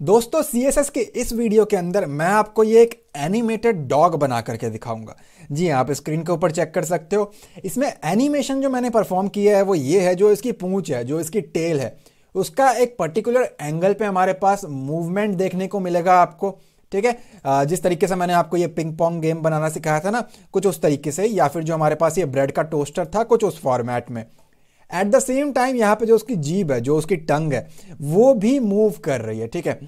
दोस्तों CSS के इस वीडियो के अंदर मैं आपको ये एक एनिमेटेड डॉग बना करके दिखाऊँगा। जी हाँ, आप स्क्रीन के ऊपर चेक कर सकते हो। इसमें एनिमेशन जो मैंने परफॉर्म किया है वो ये है जो इसकी पूंछ है जो इसकी टेल है। उसका एक पर्टिकुलर एंगल पे हमारे पास मूवमेंट देखने को मिलेगा आपको ठीक है? जिस तरीके से मैंने आपको ये पिंग पोंग गेम बनाना सिखाया था ना कुछ उस तरीके से या फिर जो हमारे पास ये ब्रेड का टोस्टर था कुछ उस फॉर्मेट में। एट द सेम टाइम यहाँ पे जो उसकी जीभ है, जो उसकी टंग है, वो भी मूव कर रही है, ठीक है?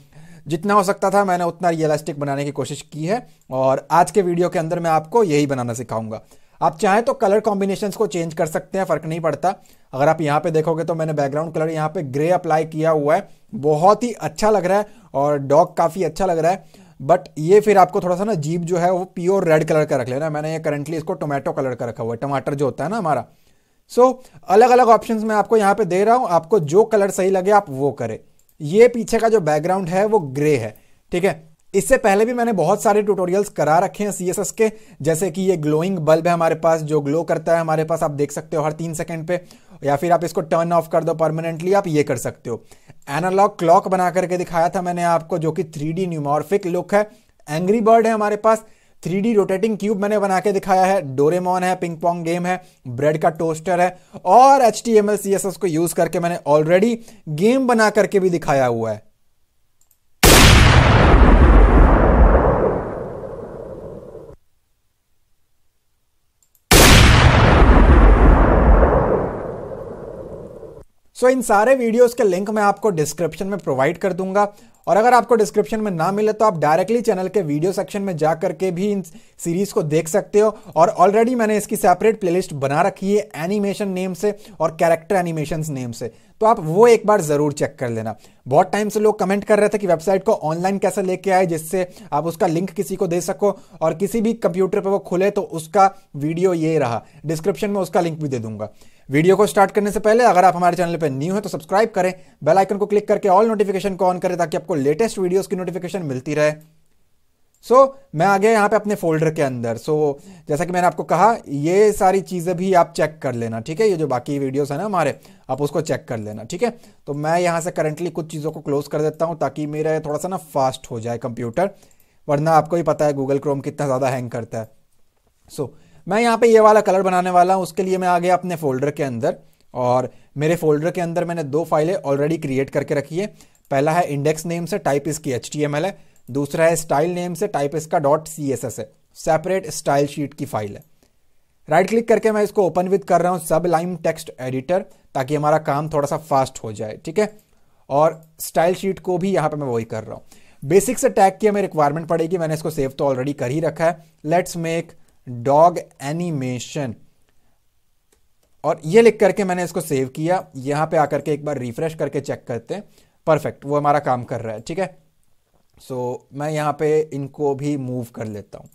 जितना हो सकता था, मैंने उतना रियलिस्टिक बनाने की कोशिश की है, और आज के वीडियो के अंदर मैं आपको यही बनाना सिखाऊँगा। आप चाहें तो कलर कॉम्बिनेशंस को चेंज कर सकते हैं, फ़र्क नहीं पड़ता। अगर आप यहाँ पे देखोगे तो मैंने बैकग्राउंड कलर यहाँ पे ग्रे अप्लाई किया हुआ है। बहुत ही अच्छा लग रहा है, और डॉग काफ़ी अच्छा लग रहा है। बट ये फिर आपको थोड़ा सा ना जीप जो है, वो प्योर रेड कलर का रख लेना मैंने ये करंटली इसको टोमेटो कलर का रखा हुआ है। टमाटर जो होता है ना हमारा सो so, अलग अलग ऑप्शन मैं आपको यहाँ पे दे रहा हूँ। आपको जो कलर सही लगे आप वो करें। ये पीछे का जो बैकग्राउंड है वो ग्रे है। ठीक है? इससे पहले भी मैंने बहुत सारे ट्यूटोरियल्स करा रखे हैं सीएसएस के। जैसे कि ये ग्लोइंग बल्ब है हमारे पास जो ग्लो करता है हमारे पास आप देख सकते हो हर तीन सेकंड पे। या फिर आप इसको टर्न ऑफ़ कर दो परमानेंटली आप ये कर सकते हो। एनालॉग क्लॉक बना करके दिखाया था मैंने आपको जो कि थ्री डी लुक है। एंग्री बर्ड है हमारे पास। थ्री रोटेटिंग क्यूब मैंने बना के दिखाया है। डोरेमोन है पिंग पोंग गेम है ब्रेड का टोस्टर है और H T M L C S S को यूज़ करके मैंने ऑलरेडी गेम बना करके भी दिखाया हुआ है। सो so, इन सारे वीडियोस के लिंक मैं आपको डिस्क्रिप्शन में प्रोवाइड कर दूँगा। और अगर आपको डिस्क्रिप्शन में ना मिले तो आप डायरेक्टली चैनल के वीडियो सेक्शन में जा करके भी इन सीरीज़ को देख सकते हो। और ऑलरेडी मैंने इसकी सेपरेट प्लेलिस्ट बना रखी है एनिमेशन नेम से और कैरेक्टर एनिमेशन नेम से। तो आप वो एक बार ज़रूर चेक कर लेना। बहुत टाइम से लोग कमेंट कर रहे थे कि वेबसाइट को ऑनलाइन कैसे लेके आए, जिससे आप उसका लिंक किसी को दे सको और किसी भी कंप्यूटर पर वो खुले तो उसका वीडियो ये रहा। डिस्क्रिप्शन में उसका लिंक भी दे दूँगा। वीडियो को स्टार्ट करने से पहले अगर आप हमारे चैनल पर न्यू है तो सब्सक्राइब करें। बेल आइकन को क्लिक करके ऑल नोटिफिकेशन को ऑन करें ताकि आपको लेटेस्ट वीडियोस की नोटिफिकेशन मिलती रहे। सो so, मैं आ गया यहाँ पे अपने फोल्डर के अंदर. सो so, जैसा कि मैंने आपको कहा ये सारी चीज़ें भी आप चेक कर लेना ठीक है? ये जो बाकी वीडियोस है ना हमारे आप उसको चेक कर लेना ठीक है? तो मैं यहाँ से करंटली कुछ चीज़ों को क्लोज कर देता हूँ ताकि मेरा थोड़ा सा ना फास्ट हो जाए कंप्यूटर वरना आपको ही पता है गूगल क्रोम कितना ज़्यादा हैंग करता है. सो so, मैं यहाँ पे ये वाला कलर बनाने वाला हूँ उसके लिए मैं आ गया अपने फोल्डर के अंदर और मेरे फोल्डर के अंदर मैंने दो फाइलें ऑलरेडी क्रिएट करके रखी है. पहला है इंडेक्स नेम से टाइप इसकी एचटीएमएल है. दूसरा है स्टाइल नेम से टाइप इसका डॉट सी एस एस है। सेपरेट स्टाइल शीट की फ़ाइल है। राइट क्लिक करके मैं इसको ओपन विद कर रहा हूँ सब लाइन टेक्स्ट एडिटर ताकि हमारा काम थोड़ा सा फास्ट हो जाए, ठीक है? और स्टाइल शीट को भी यहाँ पे मैं वही कर रहा हूँ। बेसिक से टैग की हमें रिक्वायरमेंट पड़ेगी, मैंने इसको सेव तो ऑलरेडी कर ही रखा है। लेट्स मेक डॉग एनिमेशन और ये लिख करके मैंने इसको सेव किया। यहाँ पे आकर के एक बार रिफ्रेश करके चेक करते हैं। परफेक्ट वो हमारा काम कर रहा है, ठीक है? सो so, मैं यहाँ पे इनको भी मूव कर लेता हूँ।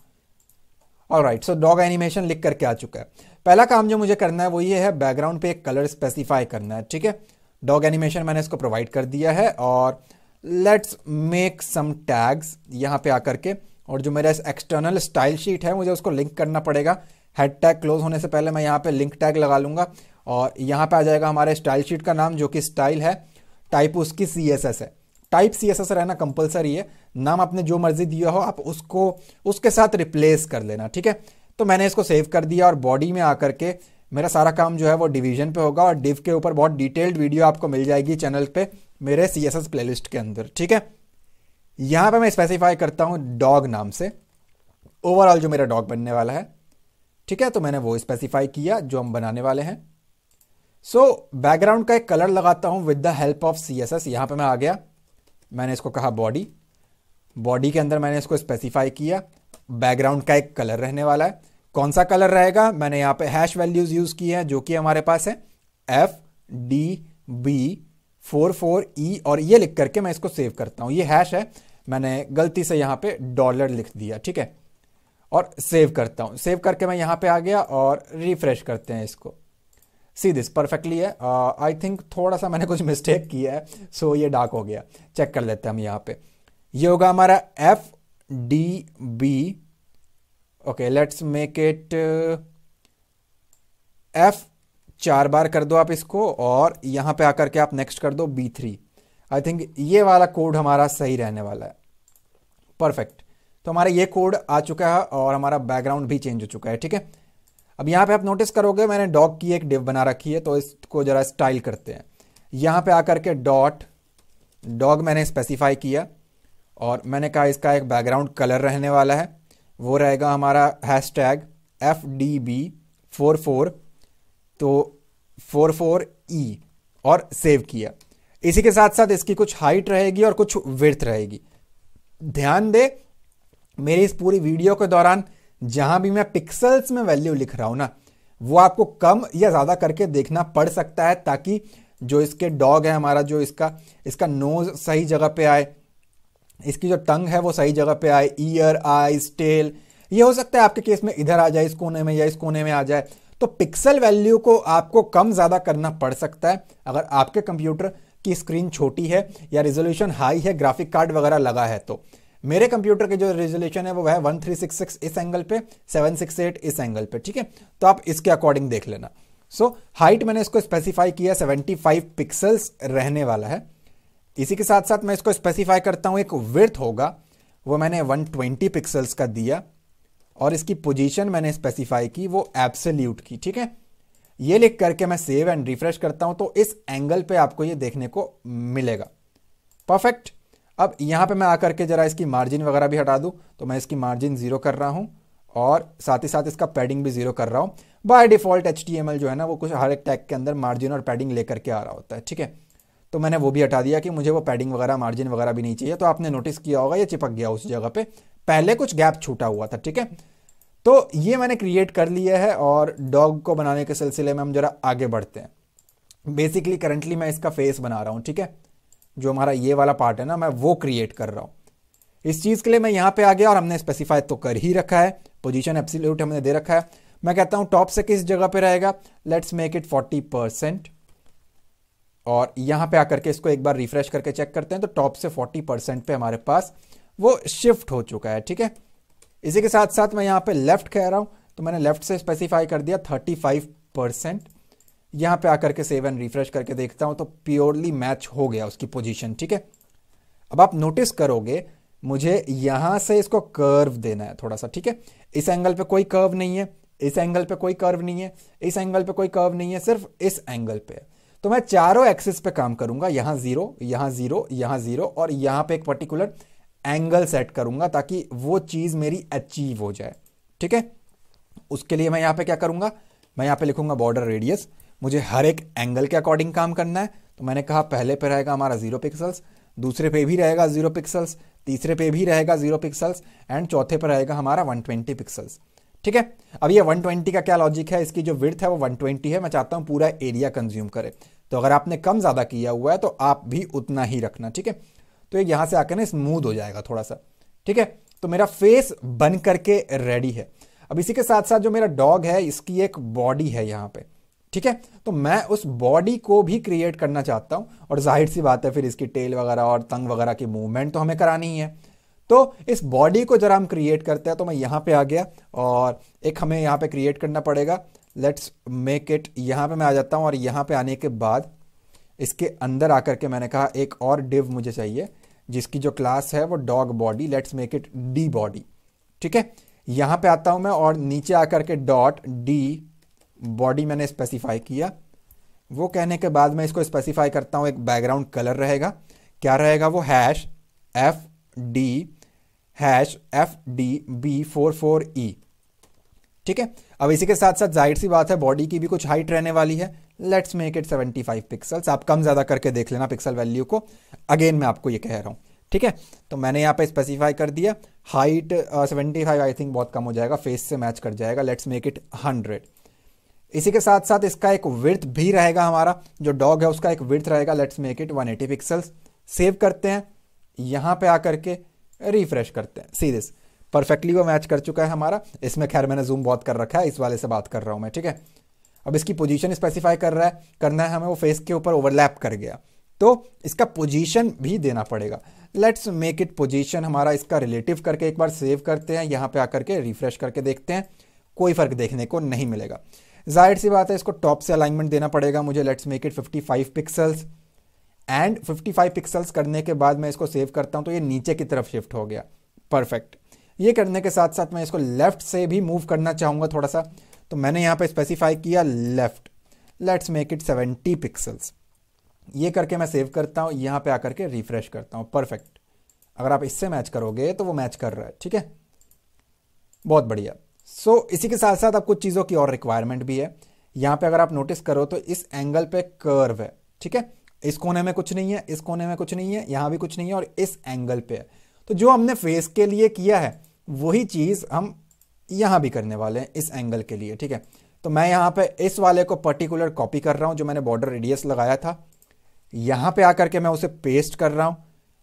और राइट सो डॉग एनिमेशन लिख करके आ चुका है? पहला काम जो मुझे करना है वो ये है बैकग्राउंड पे एक कलर स्पेसिफाई करना है ठीक है? डॉग एनिमेशन मैंने इसको प्रोवाइड कर दिया है और लेट्स मेक सम टैग्स यहाँ पे आकर के। और जो मेरा एक्सटर्नल स्टाइल शीट है मुझे उसको लिंक करना पड़ेगा। हेड टैग क्लोज होने से पहले मैं यहाँ पे लिंक टैग लगा लूँगा और यहाँ पे आ जाएगा हमारे स्टाइल शीट का नाम जो कि स्टाइल है टाइप उसकी सी है। टाइप सी एस एस रहना कंपलसरी है। नाम आपने जो मर्ज़ी दिया हो आप उसको उसके साथ रिप्लेस कर लेना ठीक है? तो मैंने इसको सेव कर दिया और बॉडी में आकर के मेरा सारा काम जो है वो डिवीज़न पे होगा और डिव के ऊपर बहुत डिटेल्ड वीडियो आपको मिल जाएगी चैनल पे मेरे सी एस एस प्लेलिस्ट के अंदर ठीक है? यहाँ पे मैं स्पेसिफाई करता हूँ डॉग नाम से। ओवरऑल जो मेरा डॉग बनने वाला है ठीक है? तो मैंने वो स्पेसिफाई किया जो हम बनाने वाले हैं। सो so, बैकग्राउंड का एक कलर लगाता हूँ with the help of C S S यहाँ पर मैं आ गया। मैंने इसको कहा बॉडी बॉडी के अंदर मैंने इसको स्पेसिफाई किया. बैकग्राउंड का एक कलर रहने वाला है. कौन सा कलर रहेगा? मैंने यहाँ पे हैश वैल्यूज़ यूज़ किए हैं, जो कि हमारे पास है. F D B four four E और ये लिख करके मैं इसको सेव करता हूँ. ये हैश है. मैंने गलती से यहाँ पे डॉलर लिख दिया, ठीक है? और सेव करता हूँ. सेव करके मैं यहाँ पे आ गया और रिफ्रेश करते हैं इसको. सी दिस परफेक्टली है। आई uh, थिंक थोड़ा सा मैंने कुछ मिस्टेक किया है सो so ये डार्क हो गया। चेक कर लेते हैं हम यहाँ पे। ये होगा हमारा F D B okay let's make it F चार बार कर दो आप इसको और यहाँ पे आकर के आप नेक्स्ट कर दो बी थ्री आई थिंक ये वाला कोड हमारा सही रहने वाला है। परफेक्ट तो हमारा ये कोड आ चुका है और हमारा बैकग्राउंड भी चेंज हो चुका है ठीक है? अब यहाँ पे आप नोटिस करोगे, मैंने डॉग की एक डिव बना रखी है तो इसको जरा स्टाइल करते हैं। यहाँ पे आकर के डॉट डॉग मैंने स्पेसिफाई किया, और मैंने कहा इसका एक बैकग्राउंड कलर रहने वाला है। वो रहेगा हमारा hash tag F D B four four तो फोर फोर ई और सेव किया। इसी के साथ साथ इसकी कुछ हाइट रहेगी और कुछ विर्थ रहेगी। ध्यान दे, मेरी इस पूरी वीडियो के दौरान जहाँ भी मैं पिक्सल्स में वैल्यू लिख रहा हूँ ना, वो आपको कम या ज़्यादा करके देखना पड़ सकता है ताकि जो इसके डॉग है हमारा, जो इसका इसका नोज़ सही जगह पे आए, इसकी जो टंग है वो सही जगह पे आए ईयर आईज टेल ये हो सकता है आपके केस में इधर आ जाए, इस कोने में या इस कोने में आ जाए। तो पिक्सल वैल्यू को आपको कम ज़्यादा करना पड़ सकता है अगर आपके कंप्यूटर की स्क्रीन छोटी है या रेजोल्यूशन हाई है ग्राफिक कार्ड वगैरह लगा है तो। मेरे कंप्यूटर के जो रेजोल्यूशन है वो है 1366 इस एंगल पे 768 इस एंगल पे ठीक है? तो आप इसके अकॉर्डिंग देख लेना। सो so, हाइट मैंने इसको स्पेसिफाई किया 75 पिक्सल्स रहने वाला है। इसी के साथ साथ मैं इसको स्पेसिफाई करता हूँ एक विर्थ होगा वो मैंने 120 पिक्सल्स का दिया और इसकी पोजीशन मैंने स्पेसिफाई की वो एब्सोल्यूट की ठीक है? ये लिख करके मैं सेव एंड रिफ्रेश करता हूँ तो इस एंगल पे आपको ये देखने को मिलेगा। परफेक्ट अब यहाँ पे मैं आकर के जरा इसकी मार्जिन वगैरह भी हटा दूँ तो मैं इसकी मार्जिन ज़ीरो कर रहा हूँ और साथ ही साथ इसका पैडिंग भी ज़ीरो कर रहा हूँ। बाय डिफ़ॉल्ट एचटीएमएल जो है ना, वो कुछ हर एक टैग के अंदर मार्जिन और पैडिंग लेकर के आ रहा होता है, ठीक है? तो मैंने वो भी हटा दिया कि मुझे वो पैडिंग वगैरह मार्जिन वगैरह भी नहीं चाहिए। तो आपने नोटिस किया होगा, ये चिपक गया उस जगह पे। पहले कुछ गैप छूटा हुआ था, ठीक है? तो ये मैंने क्रिएट कर लिया है और डॉग को बनाने के सिलसिले में हम जरा आगे बढ़ते हैं। बेसिकली करंटली मैं इसका फेस बना रहा हूँ, ठीक है? जो हमारा ये वाला पार्ट है ना, मैं वो क्रिएट कर रहा हूँ। इस चीज़ के लिए मैं यहाँ पे आ गया और हमने स्पेसिफाई तो कर ही रखा है। पोजीशन एब्सोल्यूट हमने दे रखा है। मैं कहता हूँ टॉप से किस जगह पे रहेगा? लेट्स मेक इट 40 परसेंट और यहाँ पे आकर के इसको एक बार रिफ्रेश करके चेक करते हैं तो टॉप से 40 परसेंट पे हमारे पास वो शिफ्ट हो चुका है, ठीक है? इसी के साथ साथ मैं यहाँ पे लेफ़्ट कह रहा हूँ तो मैंने लेफ़्ट से स्पेसिफाई कर दिया 35 परसेंट यहाँ पे आकर के सेव एंड रिफ्रेश करके देखता हूँ तो प्योरली मैच हो गया उसकी पोजीशन ठीक है? अब आप नोटिस करोगे, मुझे यहाँ से इसको कर्व देना है थोड़ा सा ठीक है? इस एंगल पे कोई कर्व नहीं है, इस एंगल पे कोई कर्व नहीं है, इस एंगल पे कोई कर्व नहीं है, सिर्फ़ इस एंगल पे। तो मैं चारों एक्सिस पे काम करूँगा, यहाँ ज़ीरो यहाँ ज़ीरो यहाँ ज़ीरो और यहाँ पे एक पर्टिकुलर एंगल सेट करूँगा ताकि वो चीज़ मेरी अचीव हो जाए, ठीक है? उसके लिए मैं यहाँ पे क्या करूँगा? मैं यहाँ पे लिखूँगा बॉर्डर रेडियस मुझे हर एक एंगल के अकॉर्डिंग काम करना है। तो मैंने कहा, पहले पे रहेगा हमारा ज़ीरो पिक्सल्स दूसरे पे भी रहेगा ज़ीरो पिक्सल्स तीसरे पे भी रहेगा ज़ीरो पिक्सल्स एंड चौथे पर रहेगा हमारा 120 पिक्सल्स ठीक है? अब ये 120 का क्या लॉजिक है? इसकी जो विर्थ है वो 120 है। मैं चाहता हूँ पूरा एरिया कंज्यूम करे। तो अगर आपने कम ज़्यादा किया हुआ है तो आप भी उतना ही रखना। ठीक है? तो ये यहाँ से आकर ना स्मूद हो जाएगा थोड़ा सा ठीक है? तो मेरा फेस बन करके रेडी है। अब इसी के साथ साथ जो मेरा डॉग है, इसकी एक बॉडी है यहाँ पे। ठीक है? तो मैं उस बॉडी को भी क्रिएट करना चाहता हूँ और ज़ाहिर सी बात है फिर इसकी टेल वगैरह और तंग वगैरह की मूवमेंट तो हमें करानी ही है। तो इस बॉडी को जरा हम क्रिएट करते हैं तो मैं यहाँ पे आ गया और एक हमें यहाँ पे क्रिएट करना पड़ेगा। लेट्स मेक इट यहाँ पे मैं आ जाता हूँ और यहाँ पे आने के बाद इसके अंदर आकर के मैंने कहा एक और डिव मुझे चाहिए, जिसकी जो क्लास है वो dog body let's make it D body ठीक है? यहाँ पे आता हूँ मैं और नीचे आकर के डॉट डी बॉडी मैंने स्पेसिफाई किया। वो कहने के बाद मैं इसको स्पेसिफाई करता हूँ, एक बैकग्राउंड कलर रहेगा। क्या रहेगा वो? Hash F D hash F D B four four E ठीक है? अब इसी के साथ साथ ज़ाहिर सी बात है बॉडी की भी कुछ हाइट रहने वाली है। लेट्स मेक इट 75 पिक्सल्स आप कम ज़्यादा करके देख लेना पिक्सल वैल्यू को। अगेन मैं आपको ये कह रहा हूँ। ठीक है? तो मैंने यहाँ पे स्पेसिफाई कर दिया। Height seventy five I think बहुत कम हो जाएगा। फेस से मैच कर जाएगा। लेट्स मेक इट हंड्रेड इसी के साथ साथ इसका एक विर्थ भी रहेगा हमारा। जो डॉग है, उसका एक विर्थ रहेगा। Let's make it 180 pixels save करते हैं। यहाँ पे आकर के रिफ्रेश करते हैं। सी दिस परफेक्टली वो मैच कर चुका है हमारा। इसमें खैर मैंने जूम बहुत कर रखा है। इस वाले से बात कर रहा हूँ मैं, ठीक है? अब इसकी पोजीशन स्पेसिफाई कर रहा है। करना है हमें वो फेस के ऊपर ओवरलैप कर गया। तो इसका पोजीशन भी देना पड़ेगा। लेट्स मेक इट पोजीशन हमारा इसका रिलेटिव करके एक बार सेव करते हैं। यहाँ पे आकर के रिफ्रेश करके देखते हैं। कोई फ़र्क देखने को नहीं मिलेगा। ज़ाहिर सी बात है, इसको टॉप से अलाइनमेंट देना पड़ेगा मुझे let's make it 55 pixels and 55 pixels करने के बाद मैं इसको सेव करता हूँ तो ये नीचे की तरफ़ शिफ्ट हो गया. परफेक्ट ये करने के साथ साथ मैं इसको लेफ़्ट से भी मूव करना चाहूँगा थोड़ा सा तो मैंने यहाँ पर स्पेसिफाई किया left let's make it 70 pixels ये करके मैं सेव करता हूँ, यहाँ पे आकर के रिफ्रेश करता हूँ. परफेक्ट अगर आप इससे मैच करोगे तो वो मैच कर रहा है, ठीक है? बहुत बढ़िया. सो so, इसी के साथ साथ आप कुछ चीज़ों की और रिक्वायरमेंट भी है। यहाँ पे अगर आप नोटिस करो तो इस एंगल पे कर्व है ठीक है? इस कोने में कुछ नहीं है इस कोने में कुछ नहीं है यहाँ भी कुछ नहीं है और इस एंगल पे है। तो जो हमने फेस के लिए किया है वही चीज़ हम यहाँ भी करने वाले हैं इस एंगल के लिए ठीक है? तो मैं यहाँ पे इस वाले को पर्टिकुलर कॉपी कर रहा हूँ जो मैंने बॉर्डर रेडियस लगाया था। यहाँ पे आकर के मैं उसे पेस्ट कर रहा हूँ।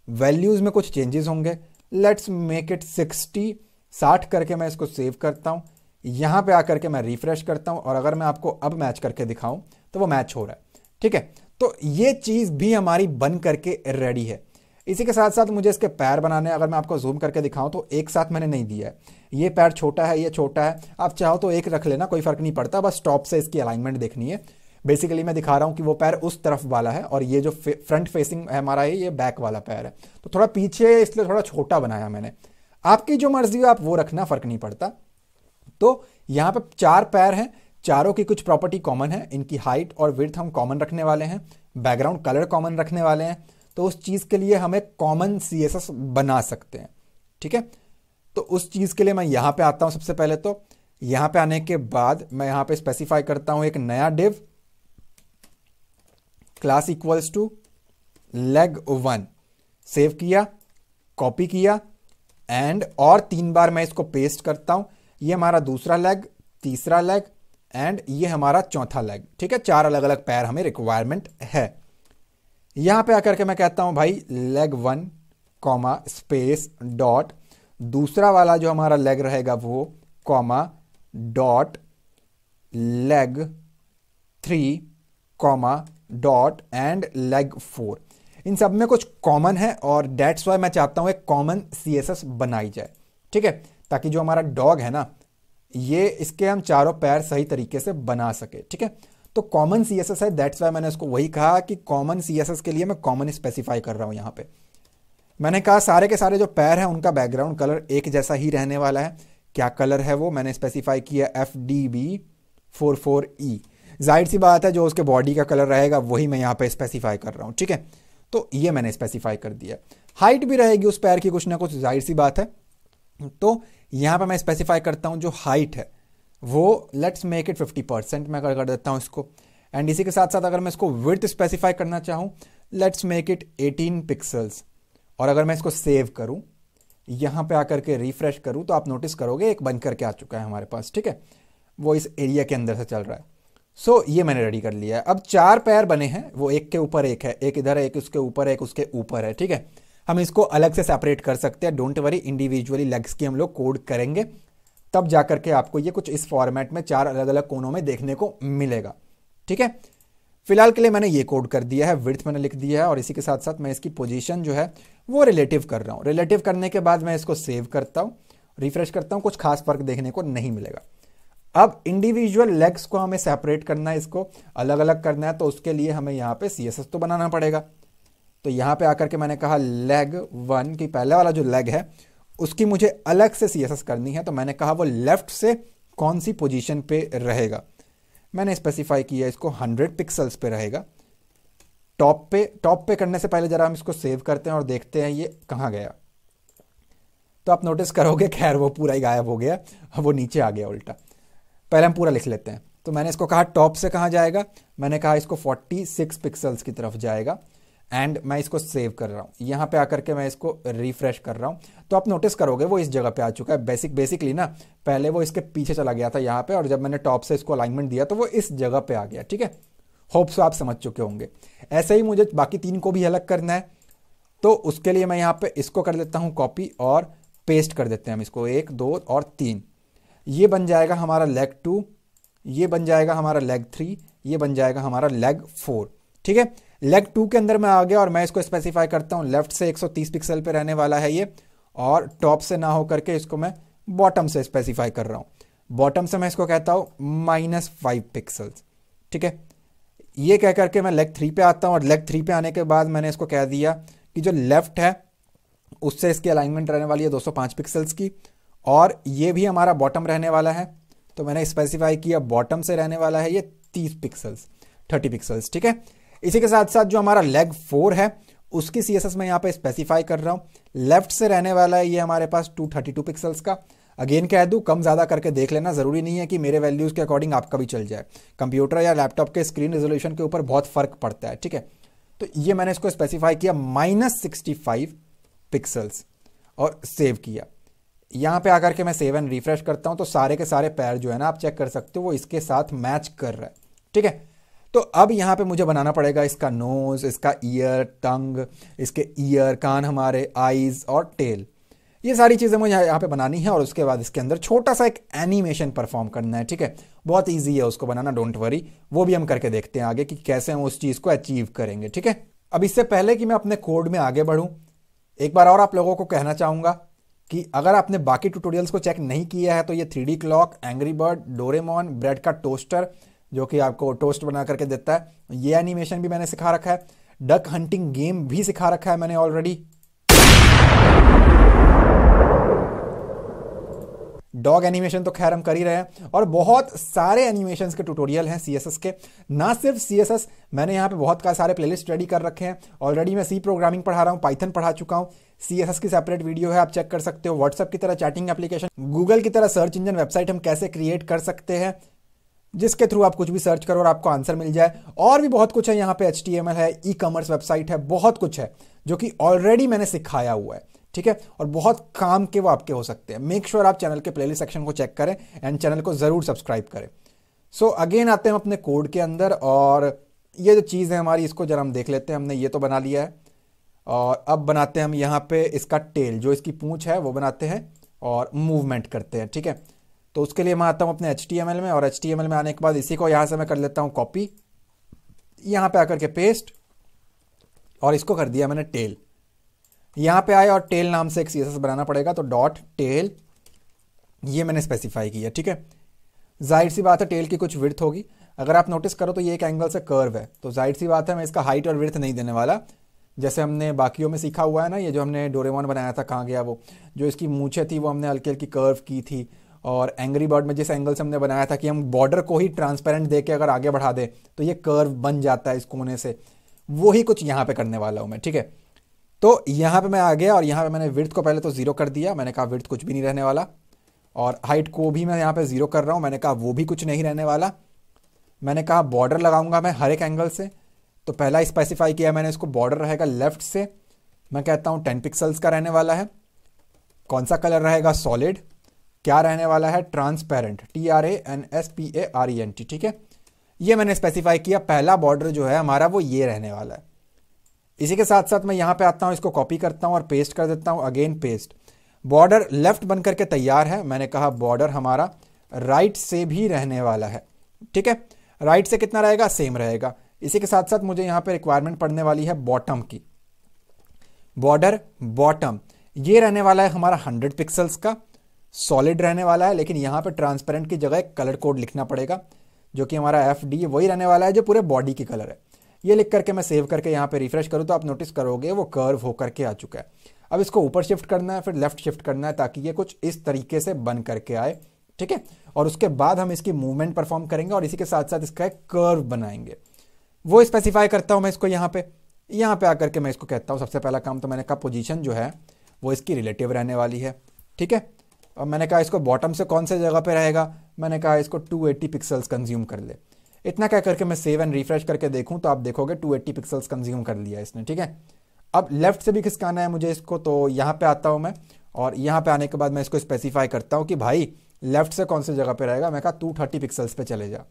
वैल्यूज़ में कुछ चेंजेस होंगे। लेट्स मेक इट सिक्सटी साठ करके मैं इसको सेव करता हूँ। यहाँ पे आकर के मैं रिफ्रेश करता हूँ और अगर मैं आपको अब मैच करके दिखाऊँ तो वो मैच हो रहा है। ठीक है? तो ये चीज़ भी हमारी बन करके रेडी है। इसी के साथ साथ मुझे इसके पैर बनाने अगर मैं आपको जूम करके दिखाऊँ तो एक साथ मैंने नहीं दिया है। ये पैर छोटा है, ये छोटा है। आप चाहो तो एक रख लेना, कोई फ़र्क नहीं पड़ता। बस टॉप से इसकी अलाइनमेंट देखनी है। बेसिकली मैं दिखा रहा हूँ कि वो पैर उस तरफ़ वाला है और ये जो फ्रंट फेसिंग है हमारा, ये बैक वाला पैर है। तो थोड़ा पीछे इसलिए थोड़ा छोटा बनाया मैंने। आपकी जो मर्ज़ी हो, आप वो रखना, फ़र्क नहीं पड़ता। तो यहाँ पे चार पैर हैं, चारों की कुछ प्रॉपर्टी कॉमन है, इनकी हाइट और विर्थ हम कॉमन रखने वाले हैं बैकग्राउंड कलर कॉमन रखने वाले हैं तो उस चीज़ के लिए हमें कॉमन सीएसएस बना सकते हैं, ठीक है? तो उस चीज़ के लिए मैं यहाँ पे आता हूँ सबसे पहले तो यहाँ पे आने के बाद मैं यहाँ पे स्पेसिफाई करता हूँ एक नया div class equals to leg one save किया कॉपी किया एंड और तीन बार मैं इसको पेस्ट करता हूँ। ये हमारा दूसरा लेग तीसरा लेग एंड ये हमारा चौथा लेग ठीक है? चार अलग अलग पैर हमें रिक्वायरमेंट है। यहाँ पे आकर के मैं कहता हूँ, भाई leg one comma space dot दूसरा वाला जो हमारा लेग रहेगा वो comma dot leg three comma dot and leg four इन सब में कुछ कॉमन है और डेट्स वाई मैं चाहता हूँ एक कॉमन सीएसएस बनाई जाए, ठीक है? ताकि जो हमारा डॉग है ना, ये इसके हम चारों पैर सही तरीके से बना सके, ठीक है? तो कॉमन सीएसएस है दैट्स वाई मैंने उसको वही कहा कि कॉमन सीएसएस के लिए मैं कॉमन स्पेसिफाई कर रहा हूँ यहाँ पे। मैंने कहा सारे के सारे जो पैर हैं, उनका बैकग्राउंड कलर एक जैसा ही रहने वाला है। क्या कलर है वो? मैंने स्पेसिफाई किया F D B four four E ज़ाहिर सी बात है, जो उसके बॉडी का कलर रहेगा, वही मैं यहाँ पे स्पेसिफाई कर रहा हूँ, ठीक है? तो ये मैंने स्पेसिफाई कर दिया। हाइट भी रहेगी उस पैर की, कुछ ना कुछ ज़ाहिर सी बात है। तो यहाँ पर मैं स्पेसिफाई करता हूँ जो हाइट है, वो लेट्स मेक इट 50 परसेंट मैं कर देता हूँ इसको। एंड इसी के साथ साथ अगर मैं इसको विर्थ स्पेसिफाई करना चाहूँ लेट्स मेक इट 18 पिक्सल्स और अगर मैं इसको सेव करूँ, यहाँ पे आकर के रिफ्रेश करूँ तो आप नोटिस करोगे एक बन करके आ चुका है हमारे पास, ठीक है? वो इस एरिया के अंदर से चल रहा है। सो so, ये मैंने रेडी कर लिया है। अब चार पैर बने हैं। वो एक के ऊपर एक है। एक इधर है एक उसके ऊपर है एक उसके ऊपर है। ठीक है? हम इसको अलग से सेपरेट कर सकते हैं। डोंट वरी इंडिविजुअली लेग्स की हम लोग कोड करेंगे। तब जाकर के आपको ये कुछ इस फॉर्मेट में चार अलग अलग कोनों में देखने को मिलेगा। ठीक है? फ़िलहाल के लिए मैंने ये कोड कर दिया है। विर्थ मैंने लिख दिया है और इसी के साथ साथ मैं इसकी पोजीशन जो है वो रिलेटिव कर रहा हूँ। रिलेटिव करने के बाद मैं इसको सेव करता हूँ। रिफ्रेश करता हूँ। कुछ खास फ़र्क देखने को नहीं मिलेगा। अब इंडिविजुअल लेग्स को हमें सेपरेट करना है इसको अलग अलग करना है तो उसके लिए हमें यहाँ पे सीएसएस तो बनाना पड़ेगा। तो यहाँ पे आकर के मैंने कहा लेग वन की पहले वाला जो लेग है, उसकी मुझे अलग से सीएसएस करनी है तो मैंने कहा वो लेफ़्ट से कौन सी पोजीशन पे रहेगा। मैंने स्पेसिफाई किया इसको 100 पिक्सल्स पे रहेगा। टॉप पे टॉप पे करने से पहले जरा हम इसको सेव करते हैं और देखते हैं ये कहाँ गया। तो आप नोटिस करोगे, खैर वो पूरा ही गायब हो गया, वो नीचे आ गया उल्टा। पहले हम पूरा लिख लेते हैं। तो मैंने इसको कहा टॉप से कहाँ जाएगा? मैंने कहा इसको 46 पिक्सल्स की तरफ़ जाएगा। एंड मैं इसको सेव कर रहा हूँ। यहाँ पे आकर के मैं इसको रिफ्रेश कर रहा हूँ। तो आप नोटिस करोगे वो इस जगह पे आ चुका है। बेसिक बेसिकली ना, पहले वो इसके पीछे चला गया था यहाँ पे और जब मैंने टॉप से इसको अलाइनमेंट दिया तो वो इस जगह पे आ गया, ठीक है? होप्स आप समझ चुके होंगे। ऐसे ही मुझे बाकी तीन को भी अलग करना है। तो उसके लिए मैं यहाँ पे इसको कर देता हूँ कॉपी और पेस्ट कर देते हैं हम इसको। एक, दो और तीन। ये बन जाएगा हमारा लेग टू ये बन जाएगा हमारा लेग थ्री ये बन जाएगा हमारा लेग फोर ठीक है? लेग टू के अंदर मैं आ गया और मैं इसको स्पेसिफाई करता हूँ। लेफ़्ट से 130 पिक्सल पे रहने वाला है ये। और टॉप से ना हो करके इसको मैं बॉटम से स्पेसिफाई कर रहा हूँ। बॉटम से मैं इसको कहता हूँ माइनस फाइव पिक्सल्स ठीक है? ये कह करके मैं लेग थ्री पे आता हूँ और लेग थ्री पे आने के बाद मैंने इसको कह दिया कि जो लेफ़्ट है, उससे इसकी अलाइनमेंट रहने वाली है 205 पिक्सल्स की। और ये भी हमारा बॉटम रहने वाला है। तो मैंने स्पेसिफाई किया बॉटम से रहने वाला है ये 30 पिक्सल्स 30 पिक्सल्स ठीक है? इसी के साथ साथ जो हमारा लेग फोर है, उसकी सी एस एस मैं यहाँ पे स्पेसिफाई कर रहा हूँ। लेफ़्ट से रहने वाला है ये हमारे पास 232 पिक्सल्स का। अगेन कह दूँ, कम ज़्यादा करके देख लेना, ज़रूरी नहीं है कि मेरे वैल्यूज़ के अकॉर्डिंग आपका भी चल जाए। कंप्यूटर या लैपटॉप के स्क्रीन रेजोल्यूशन के ऊपर बहुत फ़र्क पड़ता है, ठीक है? तो ये मैंने इसको स्पेसिफाई किया माइनस सिक्सटी फाइव पिक्सल्स और सेव किया। यहाँ पे आकर के मैं सेव एंड रिफ्रेश करता हूँ तो सारे के सारे पैर जो है ना आप चेक कर सकते हो, वो इसके साथ मैच कर रहा है। ठीक है? तो अब यहाँ पे मुझे बनाना पड़ेगा इसका नोज़ इसका ईयर टंग इसके ईयर कान हमारे आईज और टेल ये सारी चीज़ें मुझे यहाँ पे बनानी है और उसके बाद इसके अंदर छोटा सा एक एनिमेशन परफॉर्म करना है, ठीक है? बहुत ईजी है उसको बनाना डोंट वरी वो भी हम करके देखते हैं आगे कि कैसे हम उस चीज़ को अचीव करेंगे, ठीक है? अब इससे पहले कि मैं अपने कोड में आगे बढ़ूँ, एक बार और आप लोगों को कहना चाहूँगा कि अगर आपने बाकी ट्यूटोरियल्स को चेक नहीं किया है तो ये three clock angry bird Doraemon bread का टोस्टर जो कि आपको टोस्ट बना करके देता है। ये एनिमेशन भी मैंने सिखा रखा है। डक हंटिंग गेम भी सिखा रखा है मैंने ऑलरेडी डॉग एनिमेशन तो खैर हम कर ही रहे हैं। और बहुत सारे एनिमेशन के ट्यूटोरियल हैं सीएसएस के। ना सिर्फ़ सीएसएस मैंने यहाँ पे बहुत सारे प्लेलिस्ट रेडी कर रखे हैं। ऑलरेडी मैं सी प्रोग्रामिंग पढ़ा रहा हूँ पाइथन पढ़ा चुका हूँ। सीएसएस की सेपरेट वीडियो है आप चेक कर सकते हो। व्हाट्सएप की तरह चैटिंग एप्लीकेशन गूगल की तरह सर्च इंजन वेबसाइट हम कैसे क्रिएट कर सकते हैं जिसके थ्रू आप कुछ भी सर्च करो और आपको आंसर मिल जाए। और भी बहुत कुछ है यहाँ पे एच है ई कॉमर्स वेबसाइट है बहुत कुछ है जो कि ऑलरेडी मैंने सिखाया हुआ है ठीक है? और बहुत काम के वो आपके हो सकते हैं। मेक श्योर sure आप चैनल के प्लेलिस्ट सेक्शन को चेक करें एंड चैनल को ज़रूर सब्सक्राइब करें। सो so, अगेन आते हैं अपने कोड के अंदर और ये जो चीज़ है हमारी इसको जरा हम देख लेते हैं। हमने ये तो बना लिया है। और अब बनाते हैं हम यहाँ पे इसका टेल जो इसकी पूंछ है, वो बनाते हैं और मूवमेंट करते हैं, ठीक है? तो उसके लिए मैं आता हूँ अपने एचटीएमएल में और एचटीएमएल में आने के बाद इसी को यहाँ से मैं कर लेता हूँ कॉपी यहाँ पे आकर के पेस्ट और इसको कर दिया मैंने टेल यहाँ पे आए और टेल नाम से एक सी बनाना पड़ेगा तो डॉट टेल ये मैंने स्पेसिफाई किया, ठीक है? ज़ाहिर सी बात है टेल की कुछ विर्थ होगी। अगर आप नोटिस करो तो ये एक एंगल से कर्व है। तो ज़ाहिर सी बात है मैं इसका हाइट और विर्थ नहीं देने वाला। जैसे हमने बाकियों में सीखा हुआ है ना, ये जो हमने डोरेमोन बनाया था, कहाँ गया वो? जो इसकी मूछे थी, वो हमने हल्की हल्की कर्व की थी। और एंग्री बर्ड में जिस एंगल से हमने बनाया था कि हम बॉर्डर को ही ट्रांसपेरेंट दे के अगर आगे बढ़ा दें तो ये कर्व बन जाता है इस कोने से। वो ही कुछ यहाँ पे करने वाला हूँ मैं, ठीक है? तो यहाँ पे मैं आ गया और यहाँ पे मैंने विर्थ को पहले तो ज़ीरो कर दिया। मैंने कहा विर्थ कुछ भी नहीं रहने वाला। और हाइट को भी मैं यहाँ पे ज़ीरो कर रहा हूँ। मैंने कहा वो भी कुछ नहीं रहने वाला। मैंने कहा बॉर्डर लगाऊँगा मैं हर एक एंगल से। तो पहला स्पेसिफाई किया मैंने इसको बॉर्डर रहेगा लेफ़्ट से। मैं कहता हूँ टेन पिक्सल्स का रहने वाला है। कौन सा कलर रहेगा? सॉलिड क्या रहने वाला है? Transparent T R A N S P A R E N T ठीक है? ये मैंने स्पेसिफाई किया। पहला बॉर्डर जो है हमारा वो ये रहने वाला है। इसी के साथ साथ मैं यहाँ पे आता हूँ, इसको कॉपी करता हूँ और पेस्ट कर देता हूँ। अगेन पेस्ट बॉर्डर लेफ़्ट बन करके तैयार है। मैंने कहा बॉर्डर हमारा राइट से भी रहने वाला है। ठीक है? राइट से कितना रहेगा? सेम रहेगा। इसी के साथ साथ मुझे यहाँ पे रिक्वायरमेंट पड़ने वाली है बॉटम की। बॉर्डर बॉटम ये रहने वाला है हमारा 100 पिक्सल्स का। सॉलिड रहने वाला है, लेकिन यहाँ पे ट्रांसपेरेंट की जगह कलर कोड लिखना पड़ेगा, जो कि हमारा एफ़ डी वही रहने वाला है जो पूरे बॉडी की कलर है। ये लिख करके मैं सेव करके यहाँ पे रिफ्रेश करूँ तो आप नोटिस करोगे वो कर्व होकर के आ चुका है। अब इसको ऊपर शिफ्ट करना है, फिर लेफ़्ट शिफ्ट करना है ताकि ये कुछ इस तरीके से बन करके आए, ठीक है? और उसके बाद हम इसकी मूवमेंट परफॉर्म करेंगे और इसी के साथ साथ इसका एक कर्व बनाएँगे। वो स्पेसिफाई करता हूँ मैं इसको यहाँ पे। यहाँ पे आकर के मैं इसको कहता हूँ, सबसे पहला काम तो मैंने कहा पोजीशन जो है, वो इसकी रिलेटिव रहने वाली है, ठीक है? और मैंने कहा इसको बॉटम से कौन से जगह पे रहेगा? मैंने कहा इसको 280 पिक्सल्स कंज्यूम कर ले। इतना क्या करके मैं सेव एंड रिफ्रेश करके देखूँ तो आप देखोगे 280 पिक्सल्स कंज्यूम कर लिया इसने, ठीक है? अब लेफ़्ट से भी खिसकाना है मुझे इसको तो यहाँ पर आता हूँ मैं, और यहाँ पे आने के बाद मैं इसको स्पेसिफाई करता हूँ कि भाई लेफ़्ट से कौन से जगह पे रहेगा? मैं कहा टू थर्टी पिक्सल्स चले जा।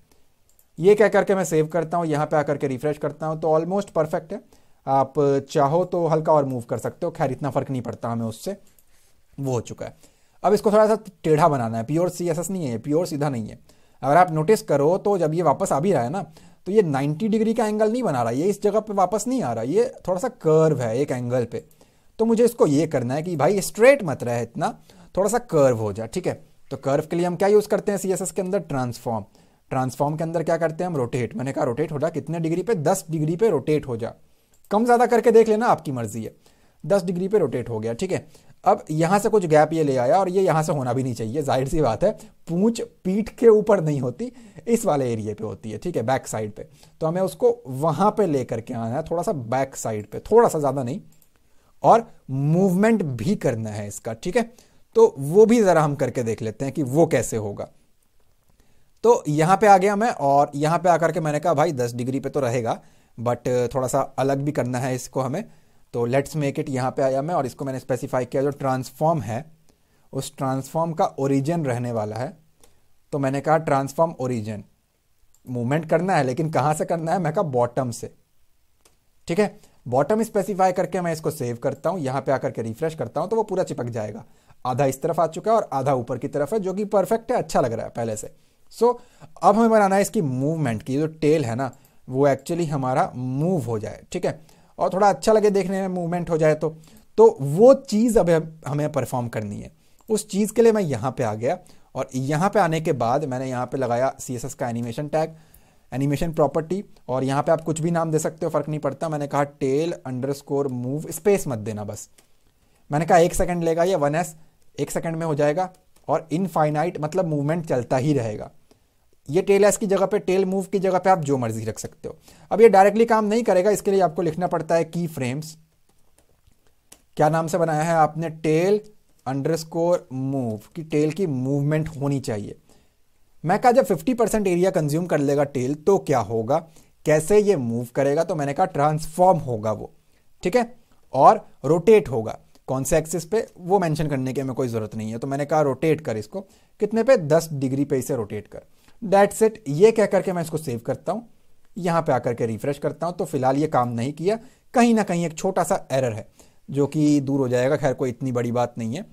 ये कह करके मैं सेव करता हूँ, यहाँ पे आकर के रिफ्रेश करता हूँ तो ऑलमोस्ट परफेक्ट है। आप चाहो तो हल्का और मूव कर सकते हो। खैर, इतना फ़र्क नहीं पड़ता हमें उससे। वो हो चुका है। अब इसको थोड़ा सा टेढ़ा बनाना है। प्योर सीएसएस नहीं है प्योर सीधा नहीं है। अगर आप नोटिस करो तो जब ये वापस आ भी रहा है ना तो ये 90 डिग्री का एंगल नहीं बना रहा। ये इस जगह पे वापस नहीं आ रहा। ये थोड़ा सा कर्व है एक एंगल पे। तो मुझे इसको ये करना है कि भाई स्ट्रेट मत रहे इतना। थोड़ा सा कर्व हो जाए ठीक है? तो कर्व के लिए हम क्या यूज़ करते हैं सीएसएस के अंदर? ट्रांसफॉर्म ट्रांसफॉर्म के अंदर क्या करते हैं हम? रोटेट मैंने कहा रोटेट हो जा, कितने डिग्री पे? दस डिग्री पे रोटेट हो जा। कम ज़्यादा करके देख लेना, आपकी मर्ज़ी है। दस डिग्री पे रोटेट हो गया, ठीक है? अब यहाँ से कुछ गैप ये ले आया और ये यहाँ से होना भी नहीं चाहिए, ज़ाहिर सी बात है। पूंछ पीठ के ऊपर नहीं होती, इस वाले एरिए पे होती है, ठीक है? बैक साइड पे। तो हमें उसको वहाँ पे लेकर के आना है, थोड़ा सा बैक साइड पे, थोड़ा सा ज़्यादा नहीं। और मूवमेंट भी करना है इसका, ठीक है? तो वो भी ज़रा हम करके देख लेते हैं कि वो कैसे होगा। तो यहाँ पे आ गया मैं और यहाँ पे आकर के मैंने कहा, भाई, दस डिग्री पे तो रहेगा बट थोड़ा सा अलग भी करना है इसको हमें। तो लेट्स मेक इट यहाँ पे आया मैं और इसको मैंने स्पेसिफाई किया, जो ट्रांसफॉर्म है, उस ट्रांसफॉर्म का ओरिजिन रहने वाला है। तो मैंने कहा ट्रांसफॉर्म ओरिजिन मूवमेंट करना है, लेकिन कहाँ से करना है? मैं कहा बॉटम से। ठीक है? बॉटम स्पेसिफाई करके मैं इसको सेव करता हूँ, यहाँ पे आकर के रिफ्रेश करता हूँ तो वो पूरा चिपक जाएगा। आधा इस तरफ़ आ चुका है और आधा ऊपर की तरफ़ है, जो कि परफेक्ट है अच्छा लग रहा है पहले से। सो so, अब हमें बनाना है इसकी मूवमेंट की जो टेल है ना वो एक्चुअली हमारा मूव हो जाए ठीक है? और थोड़ा अच्छा लगे देखने में मूवमेंट हो जाए तो। तो वो चीज़ अब हमें परफॉर्म करनी है। उस चीज़ के लिए मैं यहाँ पे आ गया और यहाँ पे आने के बाद मैंने यहाँ पे लगाया सीएसएस का एनिमेशन टैग एनिमेशन प्रॉपर्टी और यहाँ पे आप कुछ भी नाम दे सकते हो फ़र्क नहीं पड़ता। मैंने कहा tail underscore move space मत देना बस। मैंने कहा एक सेकंड लेगा या वन एस एक सेकंड में हो जाएगा और इनफाइनाइट मतलब मूवमेंट चलता ही रहेगा। ये टेल एस की जगह पे टेल मूव की जगह पे आप जो मर्ज़ी रख सकते हो। अब ये डायरेक्टली काम नहीं करेगा, इसके लिए आपको लिखना पड़ता है की फ्रेम्स क्या नाम से बनाया है आपने? टेल अंडरस्कोर मूव की टेल की मूवमेंट होनी चाहिए। मैं कहा, जब 50 परसेंट एरिया कंज्यूम कर लेगा टेल तो क्या होगा? कैसे ये मूव करेगा? तो मैंने कहा ट्रांसफॉर्म होगा वो। ठीक है? और रोटेट होगा। कौन से एक्सिस पे? वो मेंशन करने की हमें कोई ज़रूरत नहीं है। तो मैंने कहा रोटेट कर इसको। कितने पे? 10 डिग्री पे इसे रोटेट कर। डेट सेट ये कह करके मैं इसको सेव करता हूँ। यहाँ पे आकर के रिफ्रेश करता हूँ। तो फ़िलहाल ये काम नहीं किया। कहीं ना कहीं एक छोटा सा एरर है, जो कि दूर हो जाएगा। खैर, कोई इतनी बड़ी बात नहीं है।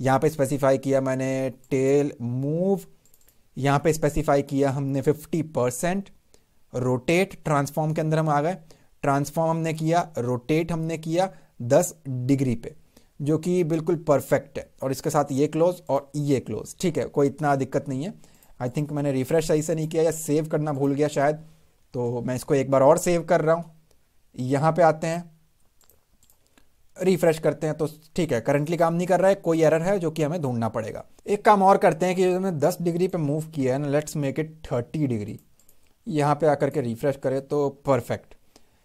यहाँ पे स्पेसिफाई किया मैंने टेल मूव यहाँ पे स्पेसिफाई किया हमने 50 परसेंट रोटेट ट्रांसफॉर्म के अंदर हम आ गए। ट्रांसफॉर्म हमने किया। रोटेट हमने किया 10 डिग्री पे, जो कि बिल्कुल परफेक्ट है। और इसके साथ ये क्लोज और ये क्लोज ठीक है, कोई इतना दिक्कत नहीं है। आई थिंक मैंने रिफ्रेश सही से नहीं किया या सेव करना भूल गया शायद तो मैं इसको एक बार और सेव कर रहा हूँ। यहाँ पे आते हैं। रिफ्रेश करते हैं तो ठीक है करंटली काम नहीं कर रहा है, कोई एरर है जो कि हमें ढूंढना पड़ेगा। एक काम और करते हैं कि जो हमने 10 डिग्री पे मूव किया है ना लेट्स मेक इट 30 डिग्री। यहाँ पे आकर के रिफ्रेश करें तो परफेक्ट